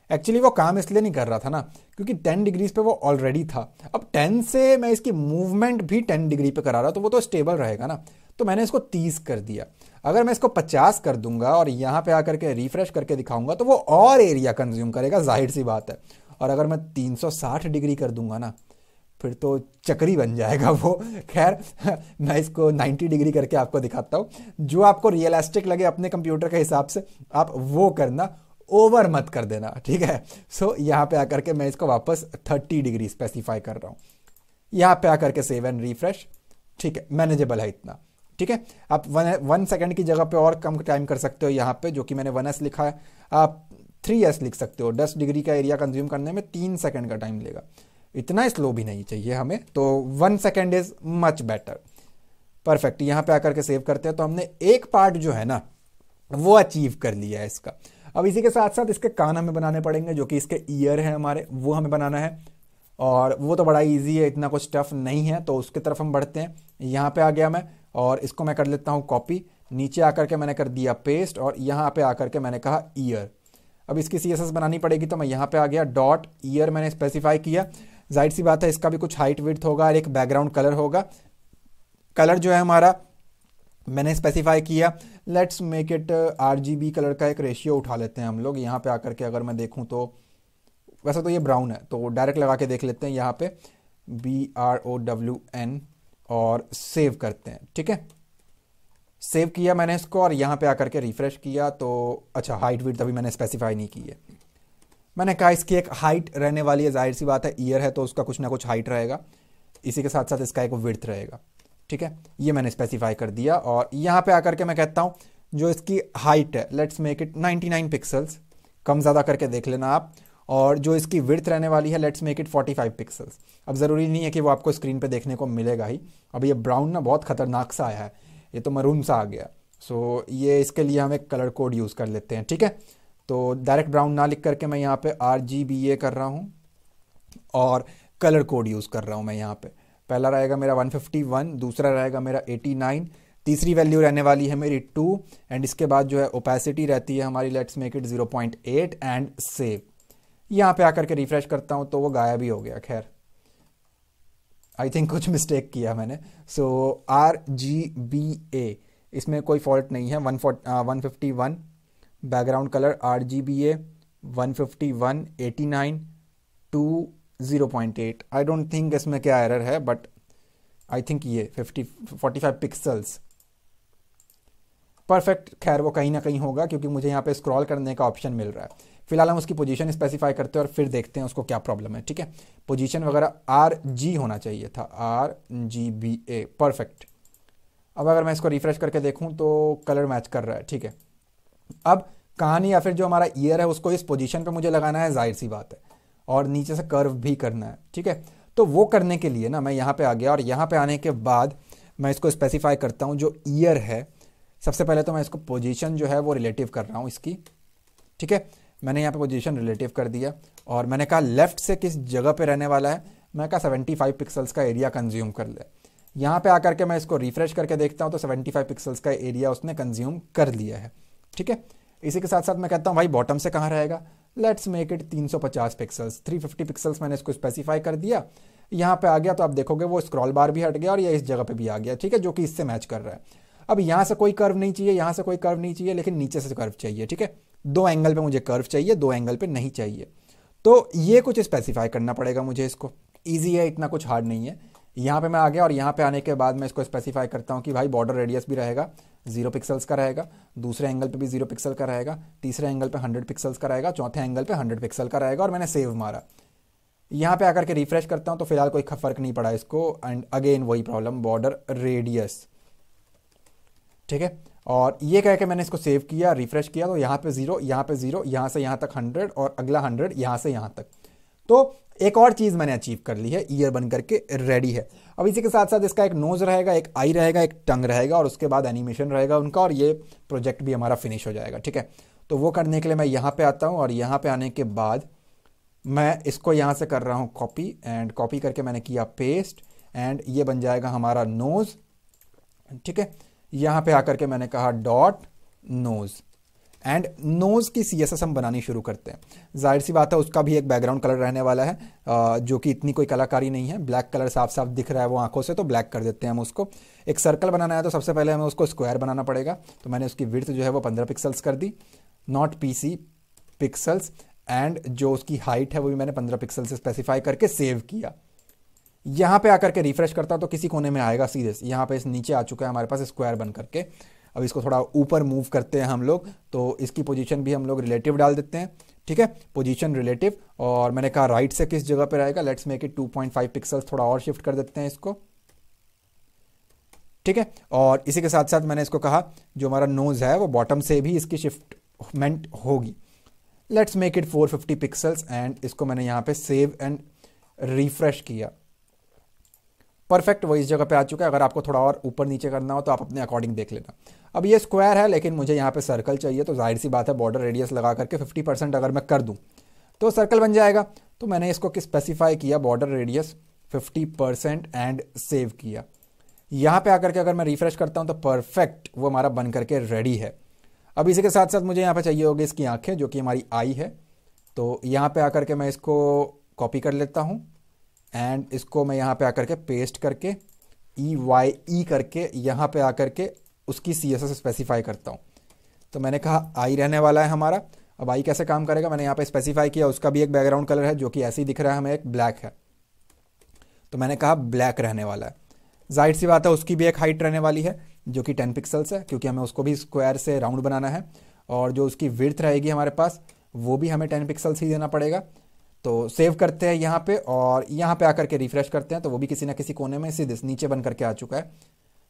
एक्चुअली वो काम इसलिए नहीं कर रहा था ना, क्योंकि 10 डिग्रीज पे वो ऑलरेडी था। अब 10 से मैं इसकी मूवमेंट भी 10 डिग्री पे करा रहा तो वो तो स्टेबल रहेगा ना। तो मैंने इसको 30 कर दिया। अगर मैं इसको 50 कर दूँगा और यहाँ पे आकर के रिफ्रेश करके दिखाऊँगा तो वो और एरिया कंज्यूम करेगा ज़ाहिर सी बात है। और अगर मैं 360 डिग्री कर दूँगा ना फिर तो चक्री बन जाएगा वो। खैर मैं इसको 90 डिग्री करके आपको दिखाता हूँ। जो आपको रियलिस्टिक लगे अपने कंप्यूटर के हिसाब से आप वो करना ओवर मत कर देना ठीक है? सो so, यहाँ पे आकर के मैं इसको वापस 30 डिग्री स्पेसिफाई कर रहा हूँ। यहाँ पे आकर के सेव एंड रिफ्रेश ठीक है? मैनेजेबल है इतना। ठीक है? आप वन वन सेकेंड की जगह पे और कम टाइम कर सकते हो यहाँ पे, जो कि मैंने वन एस लिखा है। आप थ्री एस लिख सकते हो। दस डिग्री का एरिया कंज्यूम करने में तीन सेकेंड का टाइम लेगा। इतना स्लो भी नहीं चाहिए हमें तो one second is much better perfect यहाँ पे आकर के सेव करते हैं। तो हमने एक पार्ट जो है ना, वो अचीव कर लिया है इसका। अब इसी के साथ साथ इसके कान हमें बनाने पड़ेंगे, जो कि इसके ईयर है हमारे, वो हमें बनाना है। और वो तो बड़ा इजी है, इतना कुछ टफ नहीं है तो उसकी तरफ़ हम बढ़ते हैं। यहाँ पे आ गया मैं। और इसको मैं कर लेता हूँ कॉपी नीचे आकर के मैंने कर दिया पेस्ट और यहाँ पे आकर के मैंने कहा ईयर अब इसकी सीएसएस बनानी पड़ेगी तो मैं यहाँ पे आ गया। डॉट ईयर मैंने स्पेसिफाई किया। ज़ाहिर सी बात है, इसका भी कुछ हाइट विथ होगा और एक बैकग्राउंड कलर होगा। कलर जो है हमारा, मैंने स्पेसिफाई किया। Let's make it RGB colour का एक रेशियो उठा लेते हैं हम लोग। यहाँ पे आकर के अगर मैं देखूँ तो वैसे तो ये ब्राउन है तो डायरेक्ट लगा के देख लेते हैं यहाँ पे। B R O W N और सेव करते हैं, ठीक है? सेव किया मैंने इसको और यहाँ पे आकर के रिफ्रेश किया तो अच्छा हाइट विथ अभी मैंने स्पेसिफाई नहीं की है। मैंने कहा इसकी एक हाइट रहने वाली है, ज़ाहिर सी बात है ईयर है तो उसका कुछ ना कुछ हाइट रहेगा। इसी के साथ साथ इसका एक विर्थ रहेगा, ठीक है? ये मैंने स्पेसिफाई कर दिया और यहाँ पे आकर के मैं कहता हूँ, जो इसकी हाइट है लेट्स मेक इट 99 पिक्सल्स कम ज़्यादा करके देख लेना आप। और जो इसकी विर्थ रहने वाली है लेट्स मेक इट 45 पिक्सल्स अब ज़रूरी नहीं है कि वो आपको स्क्रीन पे देखने को मिलेगा ही। अब ये ब्राउन ना बहुत खतरनाक सा आया है। ये तो मरून सा आ गया। सो so, ये इसके लिए हम एक कलर कोड यूज़ कर लेते हैं ठीक है? तो डायरेक्ट ब्राउन ना लिख करके मैं यहाँ पे आर जी बी ए कर रहा हूँ और कलर कोड यूज़ कर रहा हूँ मैं यहाँ पर पहला रहेगा मेरा 151 दूसरा रहेगा मेरा 89 तीसरी वैल्यू रहने वाली है मेरी टू एंड इसके बाद जो है ओपेसिटी रहती है हमारी let's make it 0.8 and save यहाँ पे आकर के रिफ्रेश करता हूँ तो वो गायब ही हो गया, खैर। आई थिंक कुछ मिस्टेक किया मैंने। सो आर जी बी ए इसमें कोई फॉल्ट नहीं है। One one fifty one background colour R G B A one fifty one eighty nine two zero point eight I don't think इसमें क्या एरर है बट आई थिंक ये fifty forty five pixels perfect खैर, वो कहीं ना कहीं होगा, क्योंकि मुझे यहाँ पे स्क्रॉल करने का ऑप्शन मिल रहा है। फ़िलहाल हम उसकी पोजीशन स्पेसिफाई करते हैं और फिर देखते हैं उसको क्या प्रॉब्लम है, ठीक है? पोजीशन वगैरह आर जी होना चाहिए था R G B A perfect अब अगर मैं इसको रिफ्रेश करके देखूँ तो कलर मैच कर रहा है, ठीक है? अब कहानी या फिर जो हमारा ईयर है उसको इस पोजीशन पे मुझे लगाना है, ज़ाहिर सी बात है। और नीचे से कर्व भी करना है, ठीक है? तो वो करने के लिए ना मैं यहाँ पे आ गया और यहाँ पे आने के बाद मैं इसको स्पेसिफाई करता हूँ जो ईयर है। सबसे पहले तो मैं इसको पोजीशन जो है वो रिलेटिव कर रहा हूँ इसकी, ठीक है? मैंने यहाँ पे पोजीशन रिलेटिव कर दिया और मैंने कहा लेफ़्ट से किस जगह पे रहने वाला है? मैं कहा 75 पिक्सल्स का एरिया कंज्यूम कर ले। यहाँ पे आकर के मैं इसको रिफ्रेश करके देखता हूँ तो 75 पिक्सल्स का एरिया उसने कंज्यूम कर लिया है। ठीक है? इसी के साथ साथ मैं कहता हूँ, भाई बॉटम से कहाँ रहेगा? Let's make it 350 pixels 350 pixels मैंने इसको स्पेसिफाई कर दिया। यहाँ पे आ गया तो आप देखोगे वो स्क्रॉल बार भी हट गया और ये इस जगह पे भी आ गया। ठीक है? जो कि इससे मैच कर रहा है। अब यहाँ से कोई कर्व नहीं चाहिए, यहाँ से कोई कर्व नहीं चाहिए, लेकिन नीचे से कर्व चाहिए। ठीक है? दो एंगल पे मुझे कर्व चाहिए, दो एंगल पे नहीं चाहिए। तो ये कुछ स्पेसिफाई करना पड़ेगा मुझे इसको। ईजी है, इतना कुछ हार्ड नहीं है। यहाँ पे मैं आ गया और यहाँ पे आने के बाद मैं इसको स्पेसिफाई करता हूँ कि भाई बॉर्डर रेडियस भी रहेगा ज़ीरो पिक्सल्स का रहेगा, दूसरे एंगल पे भी ज़ीरो पिक्सल का रहेगा, तीसरे एंगल पे हंड्रेड पिक्सल्स का रहेगा, चौथे एंगल पे हंड्रेड पिक्सल का रहेगा और मैंने सेव मारा। यहाँ पे आकर के रिफ्रेश करता हूँ तो फ़िलहाल कोई फ़र्क नहीं पड़ा इसको। एंड अगेन वही प्रॉब्लम बॉर्डर रेडियस ठीक है? और ये कह के मैंने इसको सेव किया रिफ्रेश किया तो यहाँ पे ज़ीरो यहाँ पे ज़ीरो यहाँ से यहाँ तक हंड्रेड और अगला हंड्रेड यहाँ से यहाँ तक। तो एक और चीज़ मैंने अचीव कर ली है ईयर बन करके रेडी है। अब इसी के साथ साथ इसका एक नोज़ रहेगा, एक आई रहेगा, एक टंग रहेगा और उसके बाद एनिमेशन रहेगा उनका और ये प्रोजेक्ट भी हमारा फिनिश हो जाएगा, ठीक है? तो वो करने के लिए मैं यहाँ पे आता हूँ और यहाँ पे आने के बाद मैं इसको यहाँ से कर रहा हूँ कॉपी एंड कॉपी करके मैंने किया पेस्ट एंड ये बन जाएगा हमारा नोज़ ठीक है? यहाँ पे आकर के मैंने कहा डॉट नोज़। एंड नोज़ की सीएसएस हम बनानी शुरू करते हैं। ज़ाहिर सी बात है, उसका भी एक बैकग्राउंड कलर रहने वाला है जो कि इतनी कोई कलाकारी नहीं है। ब्लैक कलर साफ़ साफ़ दिख रहा है वो आँखों से तो ब्लैक कर देते हैं हम उसको। एक सर्कल बनाना है तो सबसे पहले हमें उसको स्क्वायर बनाना पड़ेगा। तो मैंने उसकी विर्थ जो है वो पंद्रह पिक्सल्स कर दी। Not P C pixels and जो उसकी हाइट है वो भी मैंने पंद्रह पिक्सल से स्पेसिफाई करके सेव किया। यहाँ पे आकर के रिफ्रेश करता तो किसी कोने में आएगा सीधे यहाँ पे इस नीचे आ चुका है हमारे पास स्क्वायर बन करके। अब इसको थोड़ा ऊपर मूव करते हैं हम लोग तो इसकी पोजीशन भी हम लोग रिलेटिव डाल देते हैं, ठीक है? पोजीशन रिलेटिव और मैंने कहा राइट से किस जगह पे रहेगा? लेट्स मेक इट 2.5 पिक्सल्स थोड़ा और शिफ्ट कर देते हैं इसको, ठीक है? और इसी के साथ साथ मैंने इसको कहा, जो हमारा नोज़ है, वो बॉटम से भी इसकी शिफ्टमेंट होगी। Let's make it 450 pixels and इसको मैंने यहाँ पे सेव एंड रिफ्रेश किया। परफेक्ट वो इस जगह पे आ चुका है। अगर आपको थोड़ा और ऊपर नीचे करना हो तो आप अपने अकॉर्डिंग देख लेना। अब ये स्क्वायर है, लेकिन मुझे यहाँ पे सर्कल चाहिए तो ज़ाहिर सी बात है बॉर्डर रेडियस लगा करके 50 परसेंट अगर मैं कर दूँ तो सर्कल बन जाएगा। तो मैंने इसको स्पेसिफाई किया? Border radius 50 percent and save किया। यहाँ पे आकर के अगर मैं रिफ्रेश करता हूँ तो परफेक्ट वो हमारा बन करके रेडी है। अब इसी के साथ साथ मुझे यहाँ पे चाहिए होगी इसकी आँखें, जो कि हमारी आई है। तो यहाँ पे आकर के मैं इसको कॉपी कर लेता हूँ। एंड इसको मैं यहाँ पे आकर के पेस्ट करके ई वाई ई करके यहाँ पे आकर के उसकी सी एस एस स्पेसिफाई करता हूँ। तो मैंने कहा आई रहने वाला है हमारा। अब आई कैसे काम करेगा? मैंने यहाँ पे स्पेसिफाई किया, उसका भी एक बैकग्राउंड कलर है, जो कि ऐसे ही दिख रहा है, हमें एक ब्लैक है। तो मैंने कहा ब्लैक रहने वाला है। ज़ाहिर सी बात है, उसकी भी एक हाइट रहने वाली है, जो कि टेन पिक्सल्स है, क्योंकि हमें उसको भी स्क्वायर से राउंड बनाना है। और जो उसकी विर्थ रहेगी हमारे पास, वो भी हमें टेन पिक्सल्स ही देना पड़ेगा। तो सेव करते हैं यहाँ पे और यहाँ पे आकर के रिफ्रेश करते हैं तो वो भी किसी ना किसी कोने में सीधे नीचे बन करके आ चुका है।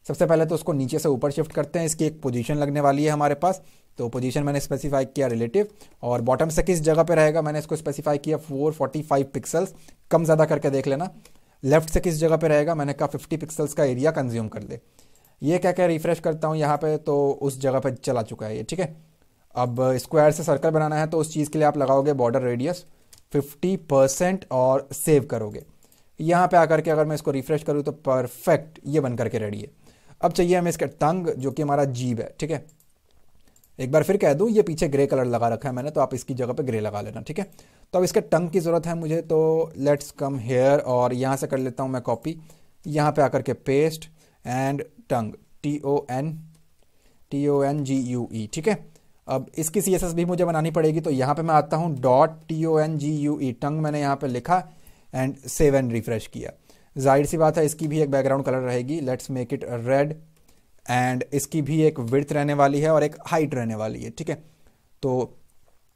सबसे पहले तो उसको नीचे से ऊपर शिफ्ट करते हैं, इसकी एक पोजीशन लगने वाली है हमारे पास। तो पोजीशन मैंने स्पेसिफाई किया रिलेटिव और बॉटम से किस जगह पे रहेगा, मैंने इसको स्पेसिफाई किया 445 पिक्सल्स कम ज़्यादा करके देख लेना। लेफ़्ट से किस जगह पे रहेगा, मैंने कहा 50 पिक्सल्स का एरिया कंज्यूम कर ले ये क्या क्या रिफ्रेश करता हूँ यहाँ पर तो उस जगह पर चला चुका है ये, ठीक है? अब स्क्वायर से सर्कल बनाना है तो उस चीज़ के लिए आप लगाओगे बॉर्डर रेडियस 50 परसेंट और सेव करोगे। यहाँ पे आकर के अगर मैं इसको रिफ्रेश करूँ तो परफेक्ट ये बन करके रेडी है। अब चाहिए हमें इसका टंग जो कि हमारा जीब है, ठीक है? एक बार फिर कह दूँ, ये पीछे ग्रे कलर लगा रखा है मैंने तो आप इसकी जगह पे ग्रे लगा लेना, ठीक है? तो अब इसके टंग की ज़रूरत है मुझे तो लेट्स कम हेयर और यहाँ से कर लेता हूँ मैं कॉपी यहाँ पे आकर के paste and tongue T O N T O N G U E ठीक है? अब इसकी सी एस एस भी मुझे बनानी पड़ेगी तो यहाँ पे मैं आता हूँ dot T O N G U E tongue मैंने यहाँ पे लिखा एंड सेव एंड रिफ्रेश किया। ज़ाहिर सी बात है, इसकी भी एक बैकग्राउंड कलर रहेगी। Let's make it red and इसकी भी एक विर्थ रहने वाली है और एक हाइट रहने वाली है, ठीक है? तो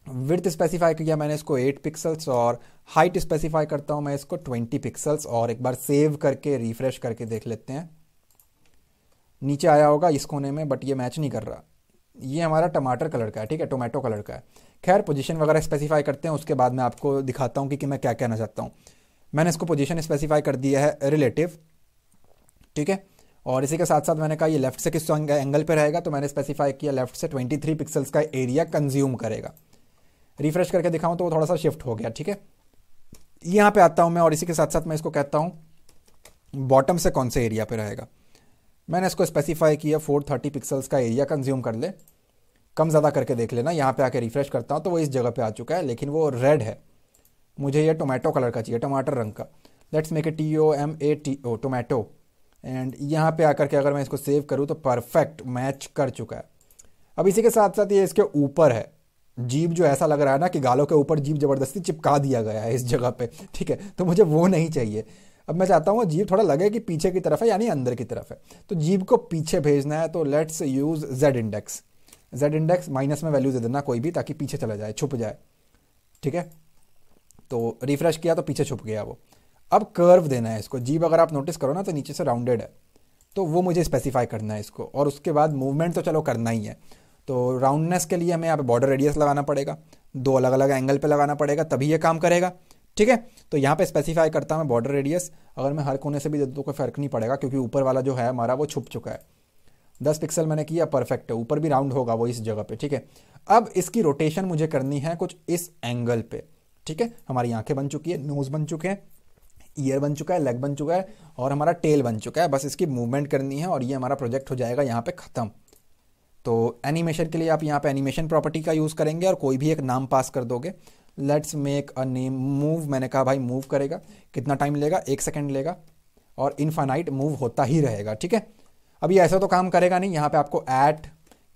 विर्थ स्पेसिफाई किया मैंने इसको 8 पिक्सल्स और हाइट स्पेसिफाई करता हूँ मैं इसको 20 पिक्सल्स और एक बार सेव करके रिफ्रेश करके देख लेते हैं। नीचे आया होगा इस कोने में बट ये मैच नहीं कर रहा। ये हमारा टमाटर कलर का है ठीक है टोमेटो कलर का है। खैर पोजीशन वगैरह स्पेसिफाई करते हैं उसके बाद मैं आपको दिखाता हूँ कि, कि मैं क्या कहना चाहता हूँ। मैंने इसको पोजीशन स्पेसिफाई कर दिया है रिलेटिव ठीक है? और इसी के साथ साथ मैंने कहा ये लेफ़्ट से किस एंगल पे रहेगा? तो मैंने स्पेसिफाई किया लेफ़्ट से 23 पिक्सल्स का एरिया कंज्यूम करेगा। रिफ्रेश करके दिखाऊँ तो वो थोड़ा सा शिफ्ट हो गया ठीक है? यहाँ पे आता हूँ मैं और इसी के साथ साथ मैं इसको कहता हूँ बॉटम से कौन से एरिया पे रहेगा? मैंने इसको स्पेसिफाई किया 430 पिक्सल्स का एरिया कंज्यूम कर ले। कम ज़्यादा करके देख लेना, यहाँ पे आके रिफ्रेश करता हूँ तो वो इस जगह पे आ चुका है, लेकिन वो रेड है। मुझे ये टोमेटो कलर का चाहिए टमाटर रंग का। Let's make a T O M A T O tomato and यहाँ पे आकर के अगर मैं इसको सेव करूँ तो परफेक्ट मैच कर चुका है। अब इसी के साथ साथ ये इसके ऊपर है। जीप जो ऐसा लग रहा है ना कि गालों के ऊपर जीप ज़बरदस्ती चिपका दिया गया है इस जगह पे, ठीक है? तो मुझे वो नहीं चाहिए। अब मैं चाहता हूँ जीप थोड़ा लगे कि पीछे की तरफ़ है, यानी अंदर की तरफ़ है। तो जीप को पीछे भेजना है तो let's use Z index Z index minus में वैल्यू दे देना कोई भी, ताकि पीछे चला जाए, छुप जाए। ठीक है? तो रिफ्रेश किया तो पीछे छुप गया वो। अब कर्व देना है इसको। जीप अगर आप नोटिस करो ना तो नीचे से राउंडेड है। तो वो मुझे स्पेसिफाई करना है इसको। और उसके बाद मूवमेंट तो चलो करना ही है। तो राउंडनेस के लिए हमें यहाँ पे बॉर्डर रेडियस लगाना पड़ेगा। दो अलग अलग एंगल पे लगाना पड़ेगा, तभी ये काम करेगा। ठीक है? तो यहाँ पे स्पेसिफाई करता हूँ मैं बॉर्डर रेडियस अगर मैं हर कोने से भी दे दूँ तो कोई फ़र्क नहीं पड़ेगा, क्योंकि ऊपर वाला जो है हमारा वो छुप चुका है। दस पिक्सल मैंने किया परफेक्ट है। ऊपर भी राउंड होगा वो इस जगह पे, ठीक है? अब इसकी रोटेशन मुझे करनी है कुछ इस एंगल पे, ठीक है? हमारी आँखें बन चुकी है नोज़ बन चुके हैं ईयर बन चुका है लेग बन चुका है, और हमारा टेल बन चुका है। बस इसकी मूवमेंट करनी है और ये हमारा प्रोजेक्ट हो जाएगा यहाँ पे ख़त्म। तो एनिमेशन के लिए आप यहाँ पे एनिमेशन प्रॉपर्टी का यूज़ करेंगे और कोई भी एक नाम पास कर दोगे। Let's make a name move मैंने कहा, भाई मूव करेगा। कितना टाइम लेगा? एक सेकेंड लेगा। और इनफाइनाइट मूव होता ही रहेगा, ठीक है? अभी ऐसा तो काम करेगा नहीं। यहाँ पे आपको एट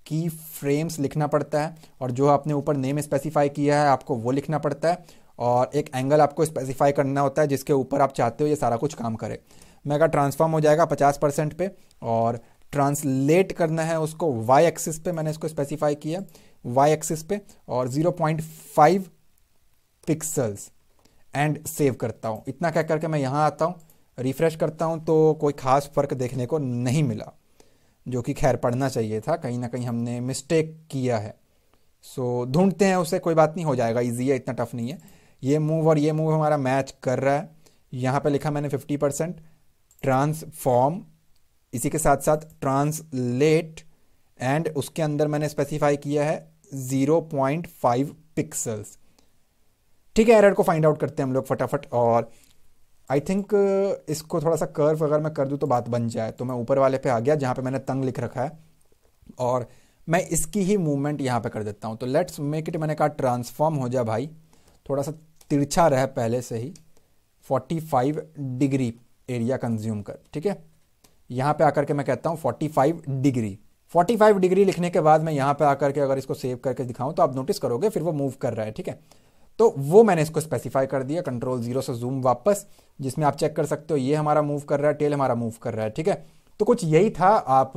की फ्रेम्स लिखना पड़ता है और जो आपने ऊपर नेम स्पेसिफाई किया है, आपको वो लिखना पड़ता है। और एक एंगल आपको स्पेसिफाई करना होता है, जिसके ऊपर आप चाहते हो ये सारा कुछ काम करे। मेगा ट्रांसफॉर्म हो जाएगा पचास परसेंट पे और ट्रांसलेट करना है उसको वाई एक्सिस पे। मैंने इसको स्पेसिफाई किया वाई एक्सिस पे और 0.5 पिक्सल्स एंड सेव करता हूँ। इतना कह करके मैं यहाँ आता हूँ रिफ्रेश करता हूँ तो कोई ख़ास फ़र्क देखने को नहीं मिला जो कि खैर पढ़ना चाहिए था कहीं ना कहीं हमने मिस्टेक किया है। सो so, ढूंढते हैं उसे कोई बात नहीं हो जाएगा ईजी है इतना टफ नहीं है। ये मूव और ये मूव हमारा मैच कर रहा है। यहाँ पे लिखा मैंने 50 परसेंट ट्रांसफॉर्म इसी के साथ साथ ट्रांसलेट एंड उसके अंदर मैंने स्पेसिफाई किया है 0.5 पिक्सल्स ठीक है एरर को फाइंड आउट करते हैं हम लोग फटाफट और आई थिंक इसको थोड़ा सा कर्व अगर मैं कर दूँ तो बात बन जाए। तो मैं ऊपर वाले पे आ गया जहाँ पे मैंने तंग लिख रखा है और मैं इसकी ही मूवमेंट यहाँ पे कर देता हूँ। तो लेट्स मेक इट मैंने कहा ट्रांसफॉर्म हो जाए भाई। थोड़ा सा तिरछा रहे पहले से ही। 45 डिग्री एरिया कंज्यूम कर, ठीक है? यहाँ पे आकर के मैं कहता हूँ 45 डिग्री 45 डिग्री लिखने के बाद मैं यहाँ पे आकर के अगर इसको सेव करके दिखाऊँ तो आप नोटिस करोगे, फिर वो मूव कर रहा है, ठीक है? तो वो मैंने इसको स्पेसिफाई कर दिया कंट्रोल ज़ीरो से जूम वापस, जिसमें आप चेक कर सकते हो, ये हमारा मूव कर रहा है टेल हमारा मूव कर रहा है, ठीक है? तो कुछ यही था, आप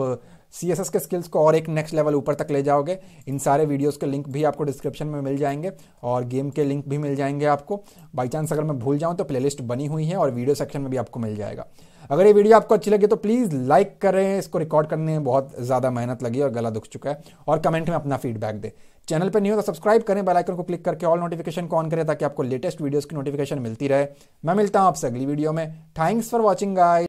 सी एस एस के स्किल्स को और एक नेक्स्ट लेवल ऊपर तक ले जाओगे। इन सारे वीडियोस के लिंक भी आपको डिस्क्रिप्शन में मिल जाएँगे, और गेम के लिंक भी मिल जाएँगे आपको। बाई चांस अगर मैं भूल जाऊँ तो प्लेलिस्ट बनी हुई है, और वीडियो सेक्शन में भी आपको मिल जाएगा। अगर ये वीडियो आपको अच्छी लगी तो प्लीज़ लाइक करें, इसको रिकॉर्ड करने में बहुत ज़्यादा मेहनत लगी और गला दुख चुका है, और कमेंट में अपना फीडबैक दे। चैनल पर नहीं हो तो सब्सक्राइब करें, बेल आइकन को क्लिक करके ऑल नोटिफिकेशन को ऑन करें ताकि आपको लेटेस्ट वीडियोस की नोटिफिकेशन मिलती रहे। मैं मिलता हूँ आपसे अगली वीडियो में। Thanks for watching guys